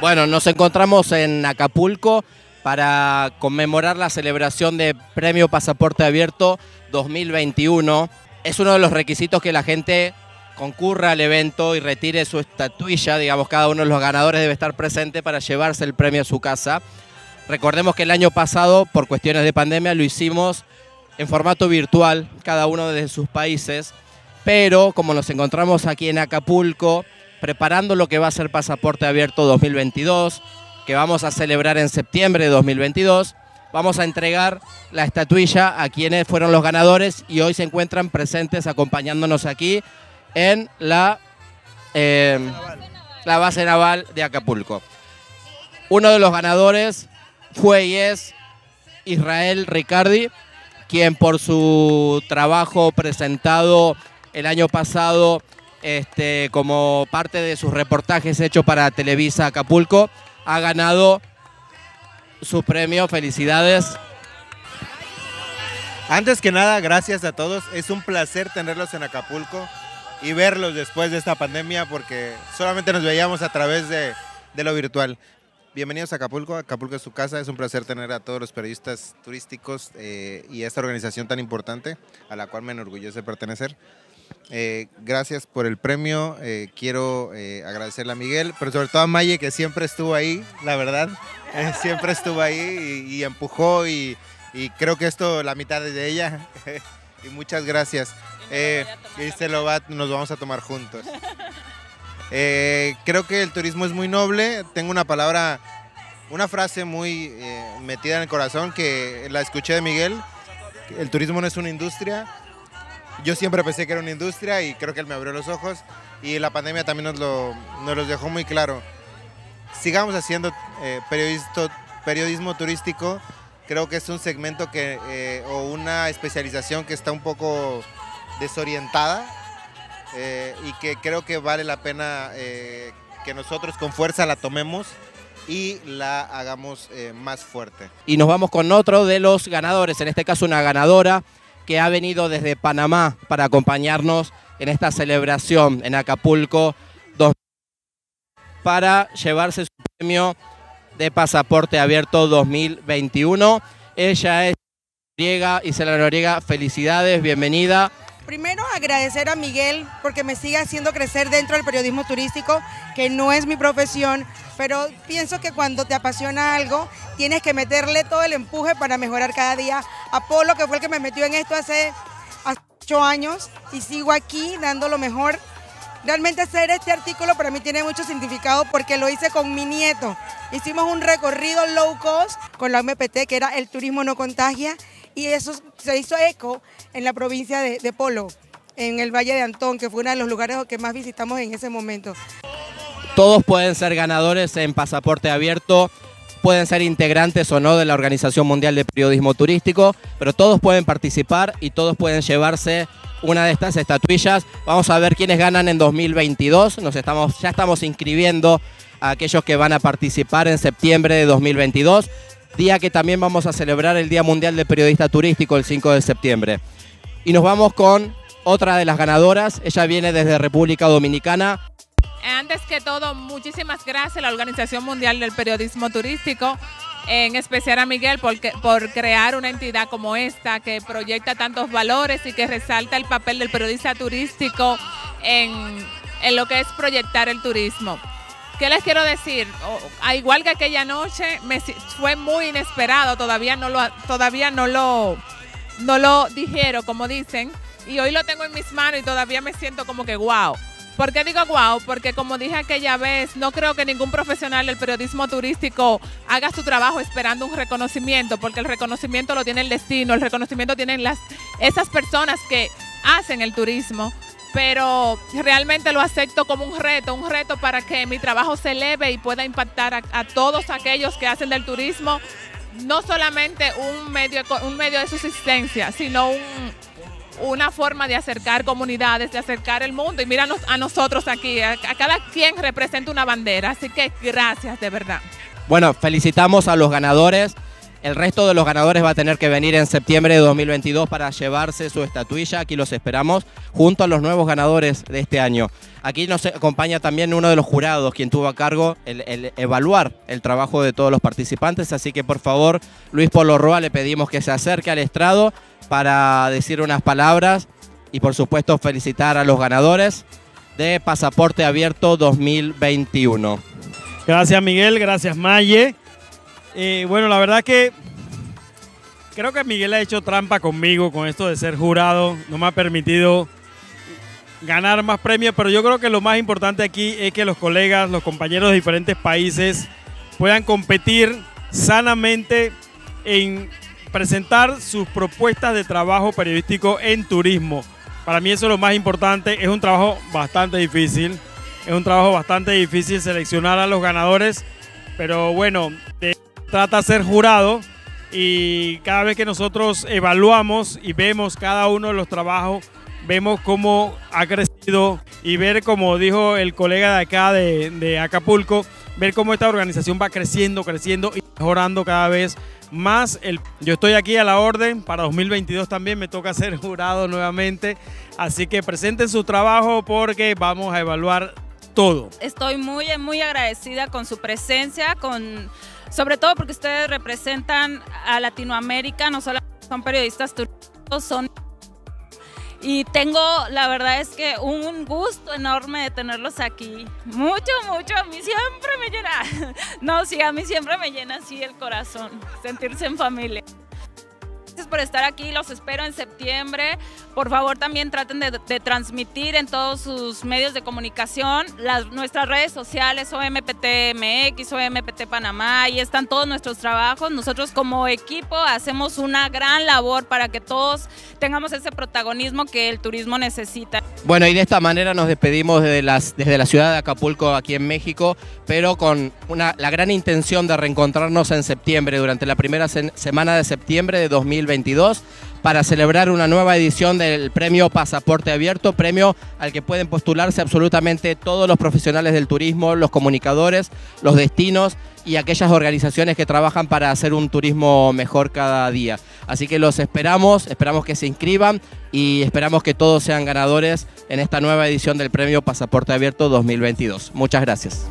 Bueno, nos encontramos en Acapulco para conmemorar la celebración de Premio Pasaporte Abierto 2021. Es uno de los requisitos que la gente concurra al evento y retire su estatuilla, digamos, cada uno de los ganadores debe estar presente para llevarse el premio a su casa. Recordemos que el año pasado, por cuestiones de pandemia, lo hicimos en formato virtual, cada uno desde sus países, pero como nos encontramos aquí en Acapulco, preparando lo que va a ser Pasaporte Abierto 2022, que vamos a celebrar en septiembre de 2022, vamos a entregar la estatuilla a quienes fueron los ganadores y hoy se encuentran presentes acompañándonos aquí en la, eh, la base naval de Acapulco. Uno de los ganadores fue y es Israel Ricardi, quien por su trabajo presentado el año pasado este, como parte de sus reportajes hechos para Televisa Acapulco, ha ganado su premio. Felicidades. Antes que nada, gracias a todos. Es un placer tenerlos en Acapulco y verlos después de esta pandemia porque solamente nos veíamos a través de, de lo virtual. Bienvenidos a Acapulco, Acapulco es su casa, es un placer tener a todos los periodistas turísticos eh, y esta organización tan importante a la cual me enorgullece pertenecer. Eh, gracias por el premio, eh, quiero agradecerle a Miguel, pero sobre todo a Maye que siempre estuvo ahí, la verdad, siempre estuvo ahí y, y empujó y, y, creo que esto la mitad es de ella y muchas gracias. y se lo va, nos vamos a tomar juntos. Eh, creo que el turismo es muy noble. Tengo una palabra, una frase muy eh, metida en el corazón que la escuché de Miguel. El turismo no es una industria. Yo siempre pensé que era una industria y creo que él me abrió los ojos y la pandemia también nos lo, nos los dejó muy claro. Sigamos haciendo eh, periodismo, periodismo turístico. Creo que es un segmento que, eh, o una especialización que está un poco desorientada eh, y que creo que vale la pena eh, que nosotros con fuerza la tomemos y la hagamos eh, más fuerte. Y nos vamos con otro de los ganadores, en este caso una ganadora que ha venido desde Panamá para acompañarnos en esta celebración en Acapulco para llevarse su premio de pasaporte abierto 2021. Ella es Noriega, Isela Noriega, felicidades, bienvenida. Primero agradecer a Miguel porque me sigue haciendo crecer dentro del periodismo turístico, que no es mi profesión, pero pienso que cuando te apasiona algo tienes que meterle todo el empuje para mejorar cada día. Apolo, que fue el que me metió en esto hace ocho años y sigo aquí dando lo mejor. Realmente hacer este artículo para mí tiene mucho significado porque lo hice con mi nieto. Hicimos un recorrido low cost con la MPT, que era el turismo no contagia, y eso se hizo eco en la provincia de, de, Polo, en el Valle de Antón, que fue uno de los lugares que más visitamos en ese momento. Todos pueden ser ganadores en pasaporte abierto, pueden ser integrantes o no de la Organización Mundial de Periodismo Turístico, pero todos pueden participar y todos pueden llevarse una de estas estatuillas. Vamos a ver quiénes ganan en 2022. Nos estamos, ya estamos inscribiendo a aquellos que van a participar en septiembre de 2022 día que también vamos a celebrar el Día Mundial del Periodista Turístico el 5 de septiembre. Y nos vamos con otra de las ganadoras, ella viene desde República Dominicana. Antes que todo, muchísimas gracias a la Organización Mundial del Periodismo Turístico, en especial a Miguel por, por crear una entidad como esta que proyecta tantos valores y que resalta el papel del periodista turístico en, lo que es proyectar el turismo. ¿Qué les quiero decir? O, igual que aquella noche, fue muy inesperado, todavía no lo, todavía no lo, no lo dijeron, como dicen, y hoy lo tengo en mis manos y todavía me siento como que wow. ¿Por qué digo wow? Porque como dije aquella vez, no creo que ningún profesional del periodismo turístico haga su trabajo esperando un reconocimiento, porque el reconocimiento lo tiene el destino, el reconocimiento tienen las, esas personas que hacen el turismo pero realmente lo acepto como un reto, un reto para que mi trabajo se eleve y pueda impactar a, a todos aquellos que hacen del turismo no solamente un medio, un medio de subsistencia, sino un, una forma de acercar comunidades, de acercar el mundo. Y míranos a nosotros aquí, a, a cada quien representa una bandera. Así que gracias de verdad. Bueno, felicitamos a los ganadores. El resto de los ganadores va a tener que venir en septiembre de 2022 para llevarse su estatuilla. Aquí los esperamos junto a los nuevos ganadores de este año. Aquí nos acompaña también uno de los jurados, quien tuvo a cargo el, evaluar el trabajo de todos los participantes. Así que por favor, Luis Polo Roa, le pedimos que se acerque al estrado para decir unas palabras y por supuesto felicitar a los ganadores de Pasaporte Abierto 2021. Gracias Miguel, gracias Maye. Bueno, la verdad que creo que Miguel ha hecho trampa conmigo con esto de ser jurado. No me ha permitido ganar más premios, pero yo creo que lo más importante aquí es que los colegas, los compañeros de diferentes países puedan competir sanamente en presentar sus propuestas de trabajo periodístico en turismo. Para mí eso es lo más importante, es un trabajo bastante difícil, es un trabajo bastante difícil seleccionar a los ganadores, pero bueno, trata de ser jurado y cada vez que nosotros evaluamos y vemos cada uno de los trabajos, vemos cómo ha crecido y ver, como dijo el colega de acá de, Acapulco, ver cómo esta organización va creciendo, creciendo y mejorando cada vez más. El, yo estoy aquí a la orden, para 2022 también me toca ser jurado nuevamente, así que presenten su trabajo porque vamos a evaluar todo. Estoy muy, muy agradecida con su presencia, con sobre todo porque ustedes representan a Latinoamérica, no solo son periodistas turísticos, son... Y tengo, la verdad es que un gusto enorme de tenerlos aquí. Mucho, mucho, a mí siempre me llena. No, sí, a mí siempre me llena así el corazón, sentirse en familia por estar aquí, los espero en septiembre. Por favor también traten de, transmitir en todos sus medios de comunicación nuestras redes sociales, OMPTMX, OMPT Panamá, ahí están todos nuestros trabajos. Nosotros como equipo hacemos una gran labor para que todos tengamos ese protagonismo que el turismo necesita. Bueno, y de esta manera nos despedimos desde, las, desde la ciudad de Acapulco, aquí en México, pero con una, la gran intención de reencontrarnos en septiembre, durante la primera semana de septiembre de 2022 para celebrar una nueva edición del premio Pasaporte Abierto, premio al que pueden postularse absolutamente todos los profesionales del turismo, los comunicadores, los destinos y aquellas organizaciones que trabajan para hacer un turismo mejor cada día. Así que los esperamos, esperamos que se inscriban y esperamos que todos sean ganadores en esta nueva edición del premio Pasaporte Abierto 2022. Muchas gracias.